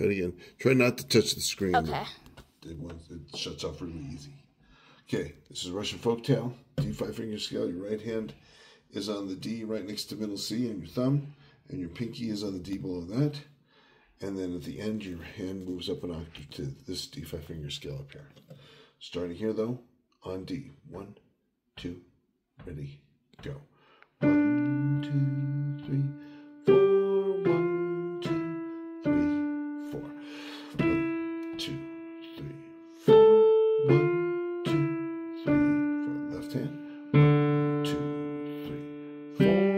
Try it again. Try not to touch the screen. Okay. It, it shuts off really easy. Okay, this is Russian folktale. D five finger scale. Your right hand is on the D right next to middle C and your thumb, and your pinky is on the D below that. And then at the end, your hand moves up an octave to this D5 finger scale up here. Starting here though, on D. One, two, ready, go. One, two, three. Cool.